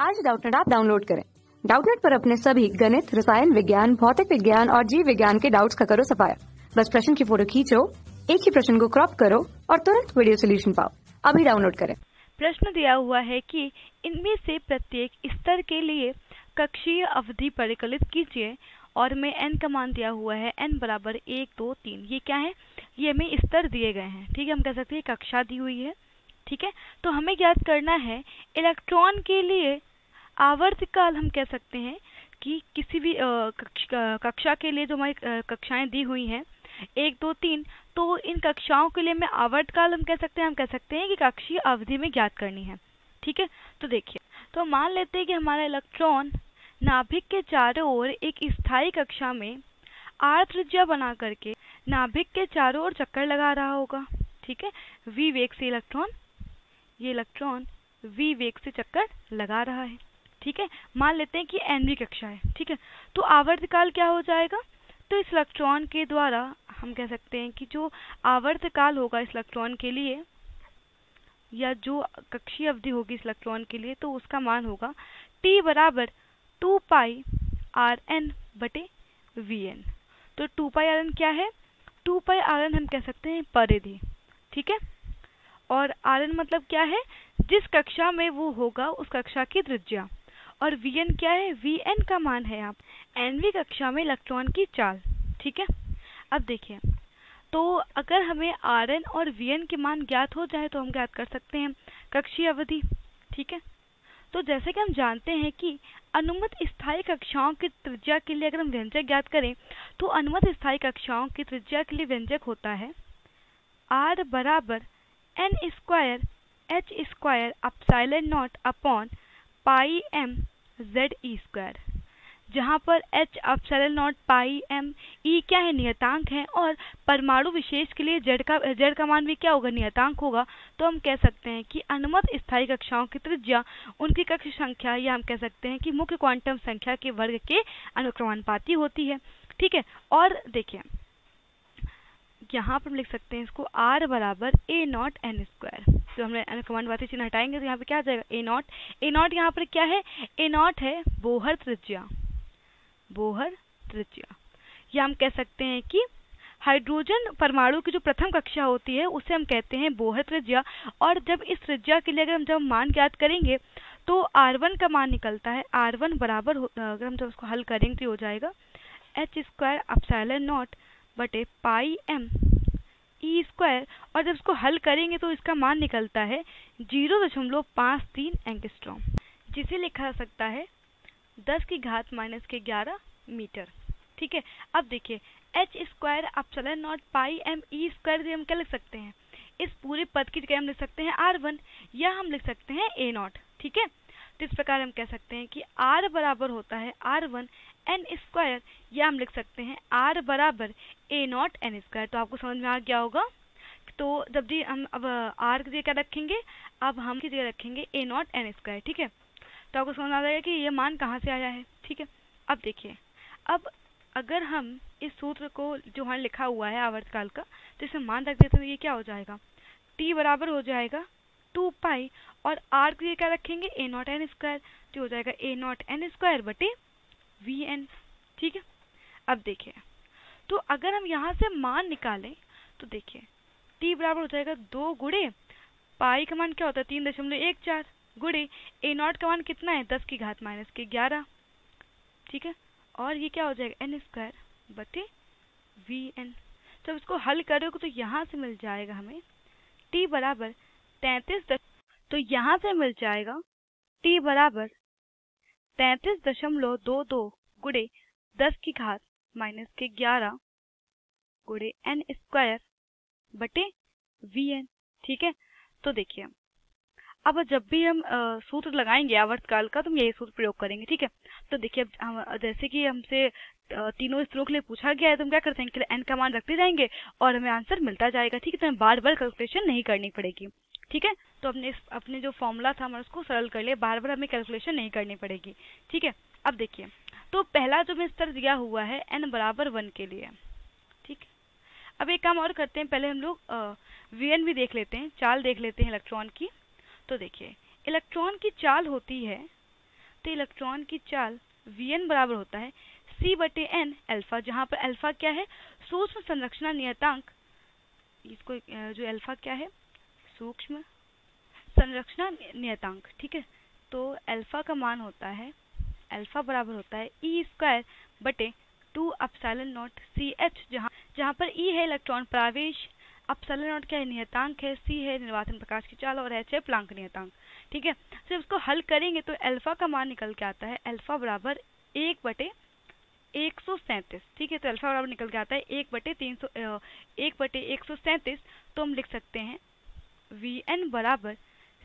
आज डाउटनेट आप डाउनलोड करें। डाउटनेट पर अपने सभी गणित, रसायन विज्ञान, भौतिक विज्ञान और जीव विज्ञान के डाउट्स का करो सफाया। बस प्रश्न की फ़ोटो खींचो, एक ही प्रश्न को क्रॉप करो और तुरंत वीडियो सोल्यूशन पाओ। अभी डाउनलोड करें। प्रश्न दिया हुआ है कि इनमें से प्रत्येक स्तर के लिए कक्षीय अवधि परिकलित कीजिए और में एन का मान दिया हुआ है एन बराबर एक, दो, तीन। ये क्या है? ये हमें स्तर दिए गए हैं। ठीक है, हम कह सकते हैं कक्षा दी हुई है। ठीक है तो हमें ज्ञात करना है इलेक्ट्रॉन के लिए आवर्तकाल हम कह सकते हैं कि किसी भी कक्षा के लिए जो हमारी कक्षाएँ दी हुई हैं, एक, दो, तीन तो इन कक्षाओं के लिए मैं आवर्तकाल हम कह सकते हैं, हम कह सकते हैं कि कक्षीय अवधि में ज्ञात करनी है, ठीक है? तो देखिए तो मान लेते हैं कि हमारा इलेक्ट्रॉन नाभिक के चारों ओर एक स्थायी कक्षा में आर बना करके नाभिक के चारों ओर चक्कर लगा रहा होगा, ठीक है? वी वेग से इलेक्ट्रॉन, ये इलेक्ट्रॉन वी वेग से चक्कर लगा रहा है। ठीक है? मान लेते हैं कि एनवी कक्षा है ठीक है? तो आवर्तकाल क्या हो जाएगा? तो इस इलेक्ट्रॉन के द्वारा हम कह सकते हैं कि जो आवर्तकाल होगा इस इलेक्ट्रॉन के लिए, या जो कक्षीय अवधि होगी इस इलेक्ट्रॉन के लिए तो उसका मान होगा टी बराबर टू पाई आर एन बटे वी एन तो टू पाई आर एन क्या है? टू पाई आर एन हम कह सकते हैं परिधि, ठीक है? और आर एन मतलब क्या है? जिस कक्षा में वो होगा, उस कक्षा की त्रिज्या। और वी एन क्या है? वी एन का मान है आप एनवी कक्षा में इलेक्ट्रॉन की चाल, ठीक है? अब देखिए। तो अगर हमें आर एन और वी एन के मान ज्ञात हो जाए तो हम ज्ञात कर सकते हैं कक्षीय अवधि, ठीक है? तो जैसे कि हम जानते हैं कि अनुमत स्थायी कक्षाओं की त्रिज्या के लिए अगर हम व्यंजक ज्ञात करें तो अनुमत स्थायी कक्षाओं की त्रिज्या के लिए व्यंजक होता है आर बराबर N square H square epsilon naught upon pi M Z E square, जहाँ पर H epsilon naught pi M E क्या है नियतांक है, और परमाणु विशेष के लिए जेड का जेड का मान भी क्या होगा, नियतांक होगा। तो हम कह सकते हैं कि अनुमत स्थायी कक्षाओं की त्रिज्या उनकी कक्ष संख्या, या हम कह सकते हैं कि मुख्य क्वांटम संख्या के वर्ग के अनुक्रमानुपाती होती है। ठीक है, और देखिए, यहाँ पर हम लिख सकते हैं इसको आर बराबर ए नॉट एन स्क्वायर। तो हमने अनुक्रमानुपाती चिन्ह हटाएँगे तो यहाँ पे क्या आ जाएगा? ए नॉट ए नॉट यहाँ पर क्या है? ए नॉट है बोहर त्रिज्या। बोहर त्रिज्या। या हम कह सकते हैं कि हाइड्रोजन परमाणु की जो प्रथम कक्षा होती है, उसे हम कहते हैं बोहर त्रिज्या। और जब इस त्रिज्या के लिए अगर हम जब मान ज्ञात करेंगे तो R1 का मान निकलता है। R1 बराबर अगर हम जब उसको हल करेंगे तो हो जाएगा एच स्क्वायर अपसाइलन नॉट बटे पाई एम ई स्क्वायर और जब इसको हल करेंगे तो इसका मान निकलता है ज़ीरो दशमलव पाँच तीन एंगस्ट्रॉम, जिसे लिखा जा सकता है दस की घात माइनस के ग्यारह मीटर। ठीक है, अब देखिए एच स्क्वायर आप epsilon naught pi M E square से हम क्या लिख सकते हैं? इस पूरे पद की जगह हम लिख सकते हैं आर वन या हम लिख सकते हैं ए नॉट ठीक है तो इस प्रकार हम कह सकते हैं कि आर बराबर होता है आर वन एन स्क्वायर, या हम लिख सकते हैं आर बराबर ए नॉट एन स्क्वायर। तो आपको समझ में आ गया होगा? तो जब जी हम अब आर की जगह क्या रखेंगे? अब हम की जगह रखेंगे ए नॉट एन स्क्वायर, ठीक है? तो आपको समझ में आ जाएगा कि ये मान कहाँ से आया है, ठीक है? अब देखिए, अब अगर हम इस सूत्र को जो हमारे लिखा हुआ है आवर्तकाल का तो इसमें मान रख देते तो ये क्या हो जाएगा? टी बराबर हो जाएगा टू पाई, और आर के लिए क्या रखेंगे? ए नॉट एन स्क्वायर तो हो जाएगा ए नॉट एन स्क्वायर बटे एन ठीक है? अब देखिए। तो अगर हम यहाँ से मान निकालें तो देखिए टी बराबर हो जाएगा दो गुड़े। पाई का मान क्या होता है? तीन दशमलव एक चार गुड़े। ए नॉट का मान कितना है? दस की घात माइनस के ग्यारह। ठीक है? और ये क्या हो जाएगा? एन स्क्वायर बटे वी एन जब इसको हल करोगे तो यहाँ से मिल जाएगा हमें टी बराबर तैतीस तो यहाँ से मिल जाएगा टी बराबर तैतीस दशमलव दो दो। गुड़े दस की घात माइनस के ग्यारह गुड़े एन स्क्वायर बटे वी एन ठीक है? तो देखिए अब जब भी हम सूत्र लगाएँगे आवर्तकाल का तो हम यही सूत्र प्रयोग करेंगे, ठीक है? तो देखिए हम, जैसे कि हमसे तीनों स्तरों के लिए पूछा गया है तो हम क्या करते हैं कि एन का मान रखते जाएँगे और हमें आंसर मिलता जाएगा, ठीक है? तो हमें बार बार कैलकुलेशन नहीं करनी पड़ेगी, ठीक है? तो अपने अपने जो फॉर्मूला था, हमारे उसको सरल कर लिया, बार बार हमें कैलकुलेशन नहीं करनी पड़ेगी, ठीक है? अब देखिए तो पहला जो मैं स्तर दिया हुआ है एन बराबर वन के लिए। ठीक अब एक काम और करते हैं, पहले हम लोग वी एन भी देख लेते हैं, चाल देख लेते हैं इलेक्ट्रॉन की। तो देखिए इलेक्ट्रॉन की चाल होती है तो इलेक्ट्रॉन की चाल वी एन बराबर होता है सी बटे एन एल्फा जहाँ पर अल्फ़ा क्या है? सूक्ष्म संरचना नियतांक। इसको जो अल्फ़ा क्या है? सूक्ष्म संरचना नियतांक। ठीक है? तो अल्फ़ा का मान होता है अल्फ़ा बराबर होता है ई स्क्वायर बटे two epsilon naught C H जहाँ जहाँ पर ई है इलेक्ट्रॉन प्रावेश अपसाइलन नॉट क्या है? नियतांक है। सी है निर्वाचन प्रकाश की चाल और एच है प्लांक नियतांक। ठीक है? जब इसको हल करेंगे तो अल्फ़ा का मान निकल के आता है अल्फ़ा बराबर एक बटे एक सौ सैंतीस। ठीक है? तो अल्फ़ा बराबर निकल के आता है एक बटे तीन सौ एक बटे एक सौ सैंतीस। तो हम लिख सकते हैं वी एन बराबर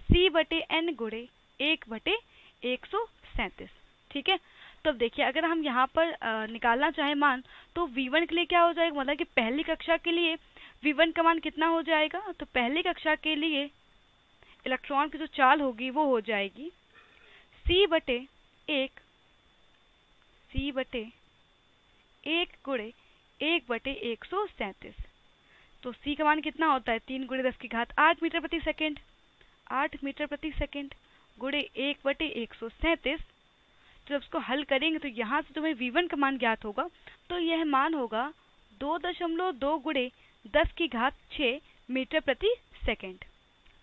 सी बटे एन गुड़े एक बटे एक सौ सैंतीस। ठीक है? तो अब देखिए, अगर हम यहाँ पर निकालना चाहें मान तो V1 के लिए क्या हो जाएगा? मतलब कि पहली कक्षा के लिए V1 का मान कितना हो जाएगा? तो पहली कक्षा के लिए इलेक्ट्रॉन की जो चाल होगी, वो हो जाएगी C बटे एक सी बटे एक गुड़े एक बटे एक सौ सैंतीस। तो सी का मान कितना होता है? तीन गुड़े दस की घात आठ मीटर प्रति सेकेंड, आठ मीटर प्रति सेकेंड गुड़े एक बटे एक सौ सैंतीस। जब उसको हल करेंगे तो यहाँ से तुम्हें वी का मान ज्ञात होगा। तो यह मान होगा दो दशमलव दो गुड़े दस की घात छ मीटर प्रति सेकेंड।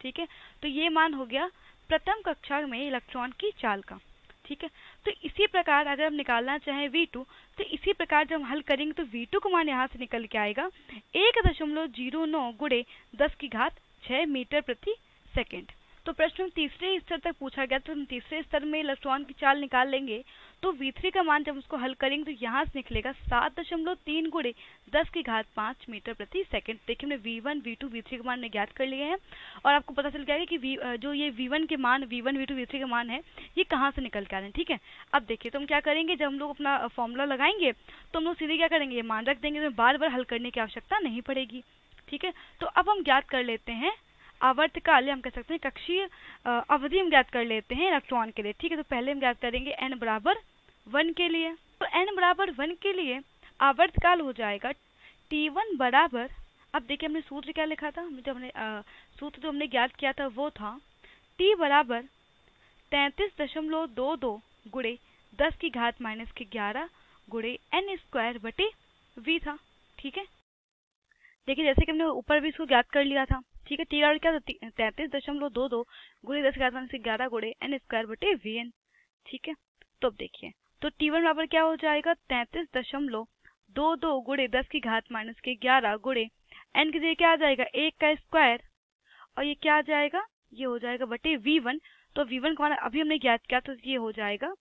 ठीक है? तो ये मान हो गया प्रथम कक्षा में इलेक्ट्रॉन की चाल का। ठीक है? तो इसी प्रकार अगर हम निकालना चाहें V2 तो इसी प्रकार जब हम हल करेंगे तो V2 का मान यहाँ से निकल के आएगा। एक दशमलव ज़ीरो नौ गुड़े दस की घात छः मीटर प्रति सेकेंड। तो प्रश्न तीसरे स्तर तक पूछा गया तो हम तीसरे स्तर में इलेक्ट्रॉन की चाल निकाल लेंगे। तो V3 का मान जब उसको हल करेंगे तो यहाँ से निकलेगा सात दशमलव तीन गुड़े दस की घात पाँच मीटर प्रति सेकंड देखिए हमने V1, V2, V3 के मान ज्ञात कर लिए हैं और आपको पता चल गया है कि जो ये V1 के मान V1, V2, V3 के मान है ये कहाँ से निकल के आ रहे हैं ठीक है? अब देखिए तो हम क्या करेंगे? जब हम लोग अपना फॉर्मूला लगाएँगे तो हम लोग सीधे क्या करेंगे? ये मान रख देंगे तो बार बार हल करने की आवश्यकता नहीं पड़ेगी ठीक है? तो अब हम ज्ञात कर लेते हैं आवर्तकाल हम कह सकते हैं, कक्षीय अवधि हम ज्ञात कर लेते हैं इलेक्ट्रॉन के लिए। ठीक है तो पहले हम ज्ञात करेंगे एन बराबर वन के लिए। तो एन बराबर वन के लिए आवर्तकाल हो जाएगा टी वन बराबर, अब देखिए हमने सूत्र क्या लिखा था? जो हमने सूत्र जो हमने ज्ञात किया था वो था टी बराबर तैतीस दशमलव दो दो गुड़े दस की घात माइनस के ग्यारह गुड़े एन स्क्वायर बटे वी था। ठीक है? देखिए, जैसे कि हमने ऊपर भी इसको ज्ञात कर लिया था। ठीक है टी क्या तैतीस दशमलव दो दो गुड़े दस घात माइनस ग्यारह गुड़े एन स्क्वायर बटे वी एन ठीक है? तो अब देखिए तो टी वन बराबर क्या हो जाएगा? तैतीस दशमलव दो दो गुड़े दस की घात माइनस के ग्यारह गुड़े एन की जगह क्या आ जाएगा? एक का स्क्वायर और ये क्या आ जाएगा? ये हो जाएगा बटे वी वन तो वी वन का अभी हमने ज्ञात किया तो ये हो जाएगा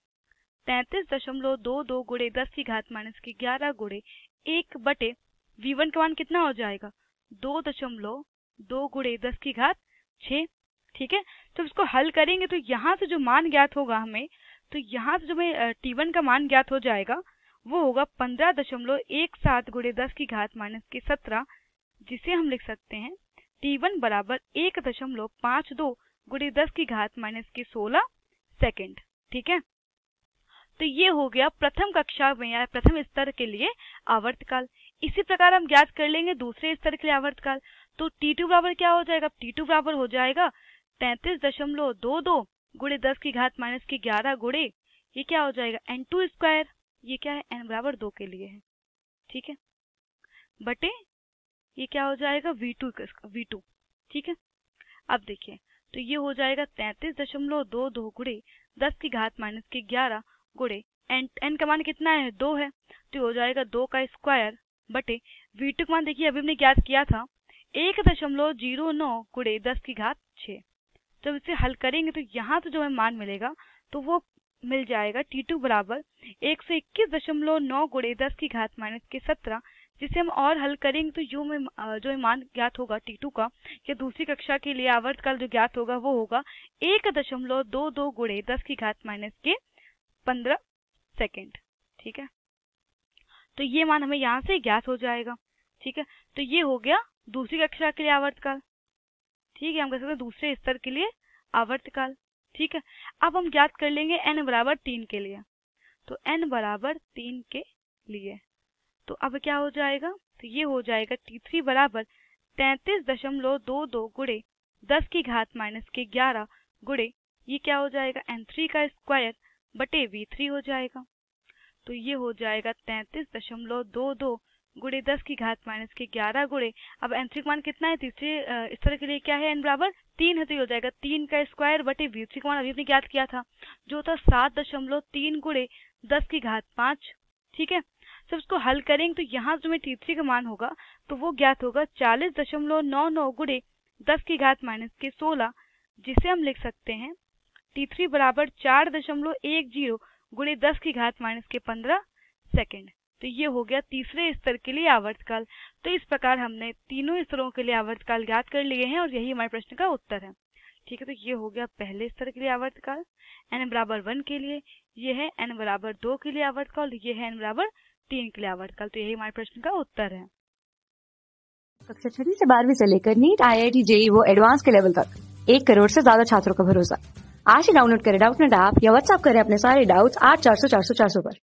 तैतीस दशमलव दो दो गुड़े दस की घात माइनस के ग्यारह गुड़े एक बटे वी वन का मान कितना हो जाएगा? दो दशमलव दो गुड़े, दस की घात छ ठीक है? तो इसको हल करेंगे तो यहाँ से जो मान ज्ञात होगा हमें तो यहाँ से जो हमें टी वन का मान ज्ञात हो जाएगा, वो होगा पंद्रह दशमलव एक सात गुड़े, दस की घात माइनस के सत्रह, जिसे हम लिख सकते हैं टी वन बराबर एक दशमलव पाँच दो गुड़े, दस की घात माइनस के सोलह सेकेंड, ठीक है? तो ये हो गया प्रथम कक्षा में या प्रथम स्तर के लिए आवर्तकाल। इसी प्रकार हम ज्ञात कर लेंगे दूसरे स्तर के लिए आवर्तकाल। तो टी टू बराबर क्या हो जाएगा? टी टू बराबर हो जाएगा तैतीस दशमलव दो दो गुड़े दस की घात माइनस की ग्यारह गुड़े ये क्या हो जाएगा? एन टू स्क्वायर ये क्या है? एन बराबर दो के लिए है। ठीक है? बटे ये क्या हो जाएगा? वी टू वी टू ठीक है? अब देखिए तो ये हो जाएगा तैतीस दशमलव दो दो गुड़े दस की घात माइनस की ग्यारह गुड़े एन एन का मान कितना है? दो है। तो हो जाएगा दो का स्क्वायर बटे वी टू मान देखिए, अभी हमने ज्ञात किया था, एक दशमलव ज़ीरो नौ गुड़े दस की घात छः। जब इसे हल करेंगे तो यहाँ से जो हमें मान मिलेगा तो वो मिल जाएगा टी टू बराबर एक सौ इक्कीस दशमलव नौ गुड़े दस की घात माइनस के सत्रह, जिसे हम और हल करेंगे तो जो में जो मान ज्ञात होगा टी टू का, या दूसरी कक्षा के लिए आवर्तकाल जो ज्ञात होगा वो होगा एक दशमलव दो दो गुड़े दस की घात माइनस के पंद्रह सेकेंड। ठीक है? तो ये मान हमें यहाँ से ज्ञात हो जाएगा। ठीक है? तो ये हो गया दूसरी कक्षा के लिए आवर्तकाल। ठीक है? हम कह सकते हैं दूसरे स्तर के लिए आवर्तकाल। ठीक है? अब हम ज्ञात कर लेंगे एन बराबर तीन के लिए। तो एन बराबर तीन के लिए। तो अब क्या हो जाएगा? तो ये हो जाएगा टी थ्री बराबर तैतीस दशमलव दो दो गुड़े दस की घात माइनस के ग्यारह गुड़े। ये क्या हो जाएगा? एन थ्री का स्क्वायर बटे वी थ्री हो जाएगा। तो ये हो जाएगा तैतीस दशमलव दो दो गुड़े दस की घात माइनस के ग्यारह गुड़े अब एंथ्रिक मान कितना है? तीसरे स्तर के लिए क्या है एन बराबर? तीन है तो हो जाएगा तीन का स्क्वायर बटे वी मान, अभी अपने ज्ञात किया था। जो था सात दशमलव तीन गुड़े दस की घात पाँच, ठीक है? जब इसको हल करेंगे तो यहाँ जो में टी का मान होगा तो वो ज्ञात होगा चालीस दशमलव नौ नौ गुड़े दस की घात माइनस के सोलह, जिसे हम लिख सकते हैं टी थ्री बराबर चार दशमलव एक ज़ीरो। गुड़े दस की घात माइनस के पंद्रह सेकेंड। तो ये हो गया तीसरे स्तर के लिए आवर्तकाल। तो इस प्रकार हमने तीनों स्तरों के लिए आवर्तकाल ज्ञात कर लिए हैं और यही हमारे प्रश्न का उत्तर है। ठीक है तो ये हो गया पहले स्तर के लिए आवर्तकाल एन बराबर वन के लिए, ये है एन बराबर दो के लिए आवर्तकाल ये है एन बराबर तीन के लिए आवर्तकाल तो यही हमारे प्रश्न का उत्तर है। कक्षा छठी से बारहवीं से लेकर NEET I I T JEE वो एडवांस के लेवल तक। एक करोड़ से ज़्यादा छात्रों का भरोसा। आज ही डाउनलोड करें डाउट नेट ऐप या व्हाट्सएप करें अपने सारे डाउट्स आठ चार सौ चार सौ चार सौ पर।